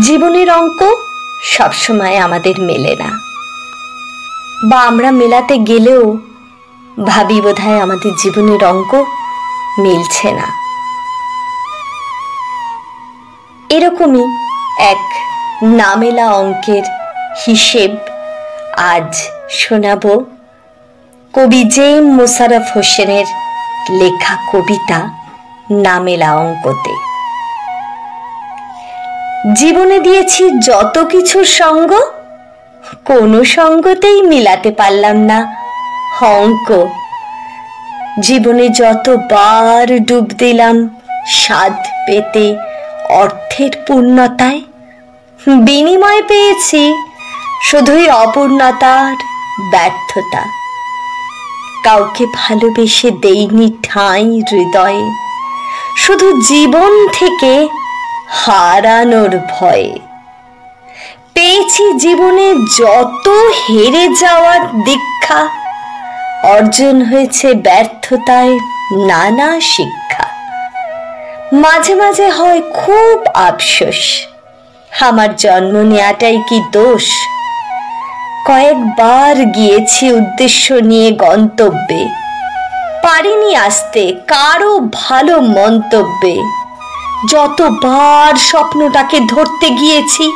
জীবনের অঙ্ক সবসময় আমাদের মেলে না। বা আমরা মেলাতে গেলেও ভাবি বোধহয় আমাদের জীবনের অঙ্ক মিলছে না। এরকমই এক নামেলা অঙ্কের হিসেব আজ শোনাব কবি জেম মোশারফ হোসেনের লেখা কবিতা নামেলা অঙ্কতে। জীবনে দিয়েছি যত কিছুর সঙ্গ, কোনো সঙ্গতেই মিলাতে পারলাম না। অঙ্ক। জীবনে যতবার ডুব দিলাম, স্বাদ পেতে, অর্থের পূর্ণতায় বিনিময় পেয়েছি, শুধুই অপূর্ণতার ব্যর্থতা। কাউকে ভালোবেসে দেইনি ঠাঁই হৃদয়ে, শুধু জীবন থেকে হারানোর ভয়ে। পেয়েছি জীবনে যত হেরে যাওয়ার দীক্ষা, অর্জন হয়েছে ব্যর্থতায় নানা শিক্ষা। মাঝে মাঝে হয় খুব আফসোস, আমার জন্ম নেওয়াটাই কি দোষ? কয়েকবার গিয়েছি উদ্দেশ্য নিয়ে গন্তব্যে, পারিনি আসতে কারও ভালো মন্তব্যে। যতবার স্বপ্নটাকে ধরতে গিয়েছি,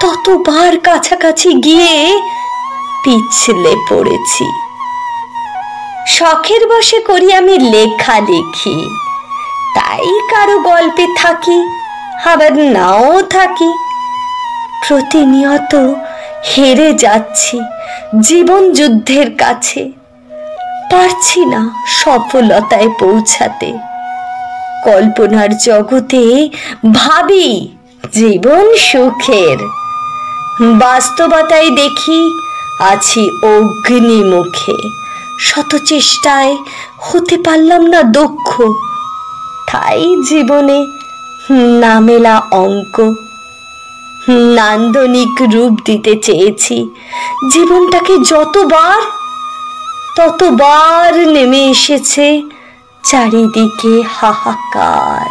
ততবার কাছাকাছি গিয়ে পিছলে পড়েছি। শখের বসে করি আমি লেখা লিখি তাই কারও গল্পে থাকি, আবার নাও থাকি। প্রতিনিয়ত হেরে যাচ্ছি জীবন যুদ্ধের কাছে, পারছি না সফলতায় পৌঁছাতে। কল্পনার জগতে ভাবি জীবন সুখের। বাস্তবতায় দেখি আছি অগ্নি মুখে শত চেষ্টায় হতে পারলাম না দক্ষ তাই জীবনে নামেলা অঙ্ক। নান্দনিক রূপ দিতে চেয়েছি। জীবনটাকে যতবার, ততবার নেমে এসেছে চারিদিকে হাহাকার